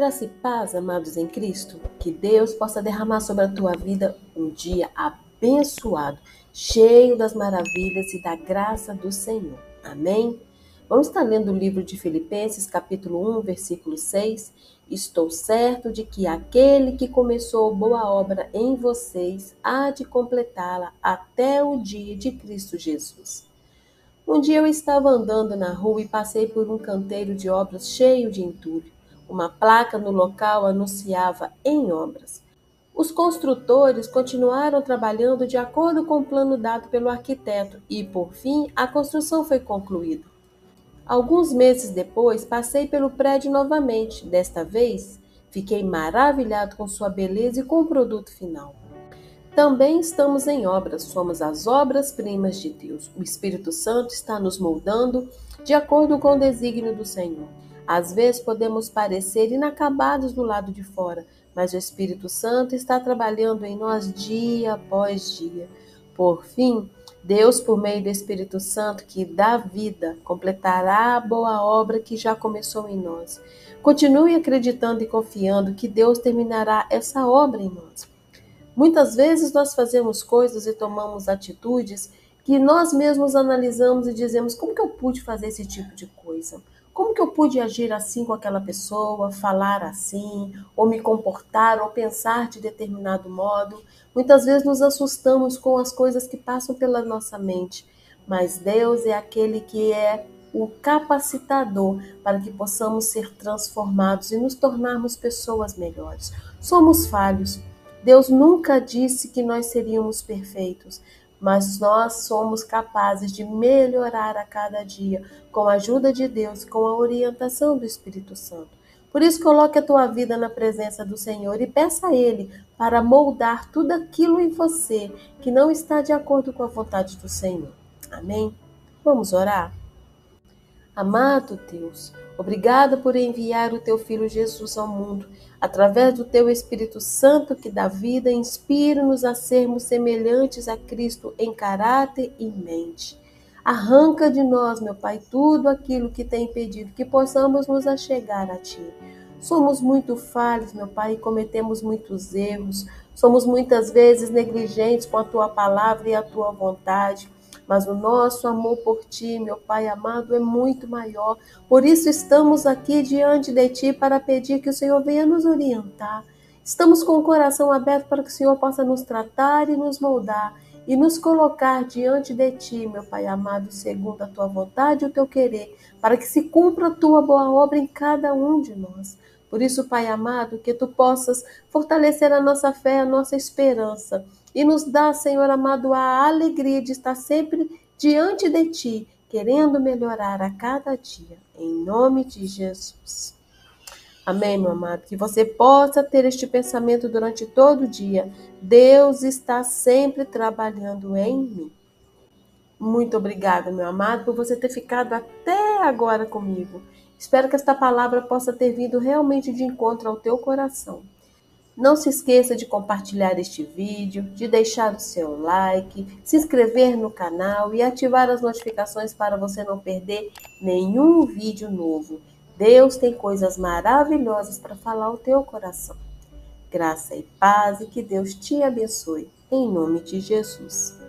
Graça e paz, amados em Cristo, que Deus possa derramar sobre a tua vida um dia abençoado, cheio das maravilhas e da graça do Senhor. Amém? Vamos estar lendo o livro de Filipenses, capítulo 1, versículo 6. Estou certo de que aquele que começou boa obra em vocês há de completá-la até o dia de Cristo Jesus. Um dia eu estava andando na rua e passei por um canteiro de obras cheio de entulho. Uma placa no local anunciava em obras. Os construtores continuaram trabalhando de acordo com o plano dado pelo arquiteto e, por fim, a construção foi concluída. Alguns meses depois, passei pelo prédio novamente. Desta vez, fiquei maravilhado com sua beleza e com o produto final. Também estamos em obras, somos as obras-primas de Deus. O Espírito Santo está nos moldando de acordo com o desígnio do Senhor. Às vezes podemos parecer inacabados do lado de fora, mas o Espírito Santo está trabalhando em nós dia após dia. Por fim, Deus, por meio do Espírito Santo que dá vida, completará a boa obra que já começou em nós. Continue acreditando e confiando que Deus terminará essa obra em nós. Muitas vezes nós fazemos coisas e tomamos atitudes que nós mesmos analisamos e dizemos: como que eu pude fazer esse tipo de coisa? Como que eu pude agir assim com aquela pessoa, falar assim, ou me comportar, ou pensar de determinado modo? Muitas vezes nos assustamos com as coisas que passam pela nossa mente, mas Deus é aquele que é o capacitador para que possamos ser transformados e nos tornarmos pessoas melhores. Somos falhos. Deus nunca disse que nós seríamos perfeitos, mas nós somos capazes de melhorar a cada dia com a ajuda de Deus, com a orientação do Espírito Santo. Por isso, coloque a tua vida na presença do Senhor e peça a Ele para moldar tudo aquilo em você que não está de acordo com a vontade do Senhor. Amém? Vamos orar? Amado Deus, obrigado por enviar o teu Filho Jesus ao mundo. Através do teu Espírito Santo que dá vida, inspira-nos a sermos semelhantes a Cristo em caráter e mente. Arranca de nós, meu Pai, tudo aquilo que tem impedido que possamos nos achegar a Ti. Somos muito falhos, meu Pai, e cometemos muitos erros. Somos muitas vezes negligentes com a Tua palavra e a Tua vontade mas o nosso amor por ti, meu Pai amado, é muito maior. Por isso estamos aqui diante de ti para pedir que o Senhor venha nos orientar. Estamos com o coração aberto para que o Senhor possa nos tratar e nos moldar e nos colocar diante de ti, meu Pai amado, segundo a tua vontade e o teu querer, para que se cumpra a tua boa obra em cada um de nós. Por isso, Pai amado, que tu possas fortalecer a nossa fé, a nossa esperança e nos dá, Senhor amado, a alegria de estar sempre diante de Ti, querendo melhorar a cada dia. Em nome de Jesus. Amém, meu amado? Que você possa ter este pensamento durante todo o dia. Deus está sempre trabalhando em mim. Muito obrigada, meu amado, por você ter ficado até agora comigo. Espero que esta palavra possa ter vindo realmente de encontro ao teu coração. Não se esqueça de compartilhar este vídeo, de deixar o seu like, se inscrever no canal e ativar as notificações para você não perder nenhum vídeo novo. Deus tem coisas maravilhosas para falar ao teu coração. Graça e paz e que Deus te abençoe. Em nome de Jesus.